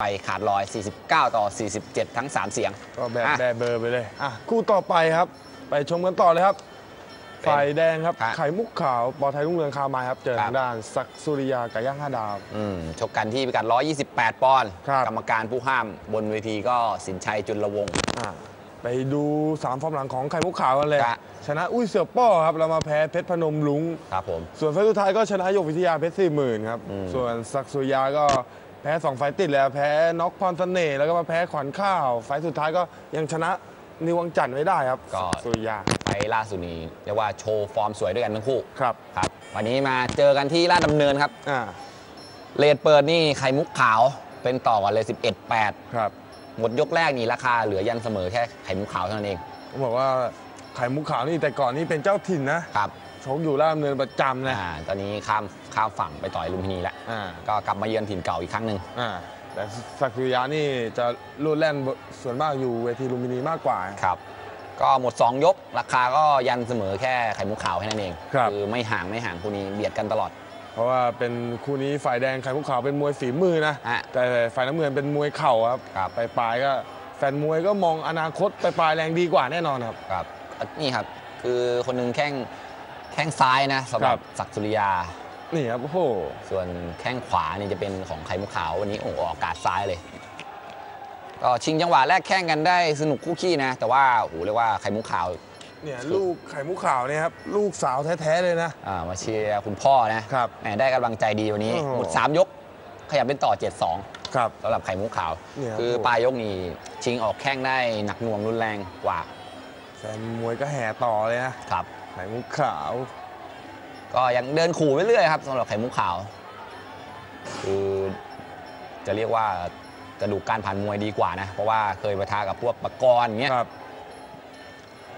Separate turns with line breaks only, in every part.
ไปขาดลอย 49 ต่อ 47 ทั้ง 3 เสียง
ก็แบบ
อะ
แบเบอร์ไปเลย อะ คู่ต่อไปครับ ไปชมกันต่อเลยครับ
เป็น
ฝ่ายแดงครับ
ครับ
ไข่มุกขาว ปอไทยรุ่งเรืองคาไมายครับ เจอ
ครับ
ทางด้านซักสุริยากับย่างห้าดาว
อืมชกกันที่พิกัด 128 ปอนด์
ครับ
กรรมการผู้ห้ามบนเวทีก็สินชัยจุลวงศ์
อะไปดูสามฟอร์มหลังของไข่มุกขาวกันเลย
ครับ
ชนะอุ้ยเสือป้อครับเรามาแพ้เพชรพนมลุง
ครับผม
ส่วนไฟล์สุดท้ายก็ชนะหยกวิทยาเพชรสี่หมื่นครับ
อืม
ส่วนศักดิ์สุริยาก็ แพ้สองไฟล์ติดแล้วแพ้น็อกพรเสน่ห์แล้วก็มาแพ้ขวัญข้าว ไฟล์สุดท้ายก็ยังชนะนิวังจันทร์ไม่ได้ครับ
ก็
ศัดิ์สุริยา
ไปล่าสุดนี้เรียกว่าโชว์ฟอร์มสวยด้วยกันทั้งคู่
ครับ
ครับ วันนี้มาเจอกันที่ลาดดำเนินครับ
อ่า
เลดเปิดนี่ไข่มุกขาวเป็นต่อกันเลย11 8
ครับ
หมดยกแรกนี่ราคาเหลือยันเสมอแค่ไข่มุกขาวเท่านั้นเอง
ผมบอกว่าไข่มุกขาวนี่แต่ก่อนนี่เป็นเจ้าถิ่นนะครับ ชกอยู่ล่ามเนินประจำนะ
อ่าตอนนี้ข้ามข้ามฝั่งไปต่อยลุมพินีแล้ว
อ่า
ก็กลับมาเยือนถิ่นเก่าอีกครั้งหนึ่ง
อ่าแต่ศักดิ์สุริยานี่จะลูดแล่นส่วนมากอยู่เวทีลุมพินีมากกว่า
ครับ ก็หมด 2 ยก ราคาก็ยันเสมอแค่ไข่มุกขาวแค่นั้นเอง
ครับ
อไม่ห่างไม่ห่างคู่นี้เบียดกันตลอด
เพราะว่าเป็นคู่นี้ฝ่ายแดงไข่มุกขาวเป็นมวยฝีมือนะ
อะ
แต่ฝ่ายน้ำเงินเป็นมวยเข่าครับ
ครับ
ไปปลายๆก็แฟนมวยก็มองอนาคตไปปลายๆแรงดีกว่าแน่นอนครับ
ครับนี่ครับ คือคนหนึงแข้ง แข้งซ้ายนะสำหรับ
ครับ
ศักดิ์สุริยา
นี่ครับโอ้โห
ส่วนแข้งขวานี่จะเป็นของไข่มุกขาววันนี้โอ้โหออกอากาศซ้ายเลย ก็ชิงจังหวะแรกแข้งกันได้สนุกคู่ขี้นะ แต่ว่าโอ้โหเรียกว่าไข่มุกขาว
เนี่ยลูกไข่มุกขาวเนี่ยครับลูกสาวแท้ๆเลยนะ
อ่ามาเชียร์คุณพ่อนะครับแหมได้กำลังใจดีวันนี้
โอ้โห
หมด3ยก ขยับเป็นต่อ 7-2
ครับ
สำหรับไข่มุกขาว
เนี่ย
คือ
โอ้โห
ปลายยกนี่ชิงออกแข้งได้หนักหน่วงรุนแรงกว่า
แฟนมวยก็แห่ต่อเลยนะครับไข่มุกขาว
ก็ยังเดินขู่ไปเรื่อยครับสำหรับไข่มุกขาว คือจะเรียกว่ากระดูกการผ่านมวยดีกว่านะ เพราะว่าเคยปะทะกับพวกปะกรณ์เงี้ย
ครับ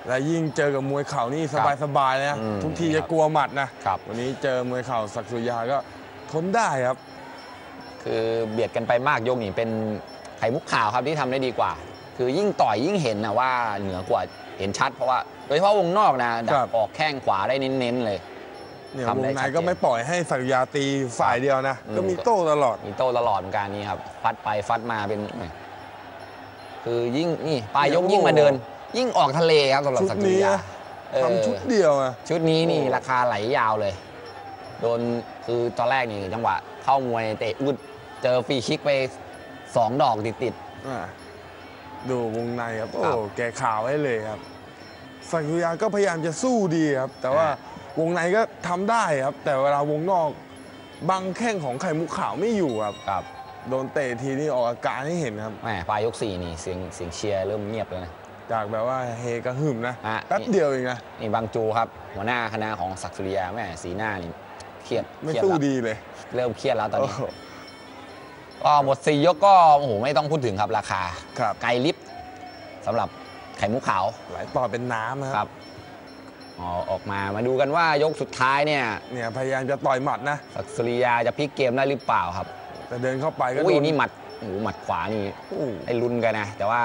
และยิ่งเจอกับมวยเข่านี่
ครับ
สบายๆเลยนะ
อืม
ทุกที
ครั
จะ
บ
กลัวหมัดนะ
ครับ
วันนี้เจอมวยเข่าศักดิ์สุริยาก็ทนได้ครับ
คือเบียดกันไปมากยกนี่เป็นไข่มุกขาวครับที่ทำได้ดีกว่า คือยิ่งต่อยยิ่งเห็นนะว่าเหนือกว่าเห็นชัด เพราะว่าโดยเฉพาะวงนอกนะดั
ครั
ก
บ
ออกแข้งขวาได้เน้นๆเลย
เนี่ย
ทำ
ว
ได้
งใน
ชัดเจน
ก็ไม่ปล่อยให้ศักดิ์สุริยาตีฝ่ายเดียวนะ
อืม
ก็มีโต้ตลอด
มีโต้ตลอดเหมือนกันนี่ครับฟัดไปฟัดมาเป็น คือยิ่งนี่ปลายยก
โอ้โห
ยิ่งมาเดิน ยิ่งออกทะเลครับสำหรับ
ชุด
สักดิ์สุ
นี้
ริยา
นะ
เออ
ทำชุดเดียวอะ
ชุดนี้นี่
โอ้
ราคาไหลยาวเลย โดนคือตอนแรกนี่จังหวะ เข้ามวยเตะอุดเจอฟรีคิกไปสองดอกติด
อะ ดูวงในครับ โอ้
ครับ
แกข่าวไว้เลยครับศักดิ์สุริยาก็พยายามจะสู้ดีครับ แต่ว่า
อ่
วงในก็ทำได้ครับ แต่เวลาวงนอกบังแข้งของไข่มุกขาวไม่อยู่ครับ
ๆครับ
โดนเตะทีนี่ออกอาการให้เห็นครับ
แหมปลายยกสี่นี่เสียงเสียงเชียร์เริ่มเงียบเลยนะ
จากแบบว่าเฮกระหึ่มนะ
อะ
แป๊บเดียวเองนะ
นี่บางจูครับ หัวหน้าคณะของศักดิ์สุริยาแม่สีหน้านี่เครียด
ไม่
เครียด
สู้
แล้ว
ดีเลย
เริ่มเครียดแล้วตอน
โอ้
นี้
โห
ก็หมดสี่ยกก็โอ้โหไม่ต้องพูดถึงครับราคา
ครับ
ไกลลิฟต์สำหรับไข่มุกขาว
ไหลต่อเป็นน้ำนะ
ค
ค
รั
รั
บบอ๋อออกมามาดูกันว่ายกสุดท้ายเนี่ย
เนี่ยพยายามจะต่อยหมัดนะ
ศักดิ์สุริยาจะพลิกเกมได้หรือเปล่าครับ
แต่เดินเข้าไปก็
อุ้
โด
ย
น
นี่หมัดโอ้โหหมัดขวานี่
โอ้โห
ไอ้รุนกันนะ แต่ว่า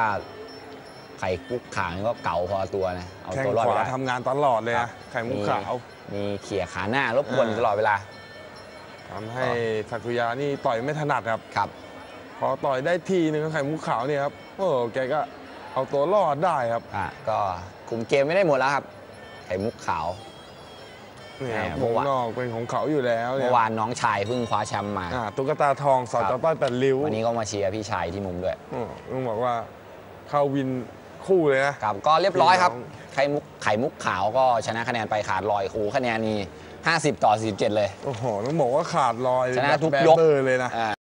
ไข่กุ๊กขางก็เก่าพอตัวนะเอา
แข้ง
ตัวรอด
ข
ไป
วา
ได้
ทำงานตลอดเลย
ครั
นะ
บ
ไข่มุกขาว
มีเขี่ยขาหน้ารบกวน
อ่า
ตลอดเวลา
ทำให้ศักดิ์สุริยานี่ต่อยไม่ถนัดครับ
ครับ
พอต่อยได้ทีนึงก็ไข่มุกขาวเนี่ยครับโอ้แกก็เอาตัวรอดได้ครับ
อะก็คุมเกมไม่ได้หมดแล้วครับ ไข่มุกขาว
เนี่ย
แหม
ว
เมื่
ง
อวาน
นอกเป็นของเขาอยู่แล้วเนี่
เมื่
ย
อวานน้องชายเพิ่งคว้าแชมป์มา
อ่าตุ๊กตาทองสาว
ครับ
จอต้อยแปดริ้ว
วันนี้ก็มาเชียร์พี่ชายที่มุมด้วย
อืมต้องบอกว่าเข้าวิน คู่เลยนะ
ครับก็เรียบร้อยครับ
พี่น้อง
ไข่มุกไข่มุกขาวก็ชนะคะแนนไปขาดลอยโอ้โหคะแนนนี้50 ต่อ 47 เลย
โอ้โหต้องบอกว่าขาดลอย
ชนะทุก
แบบ
ยก
เบอร์เลยนะ
อ่า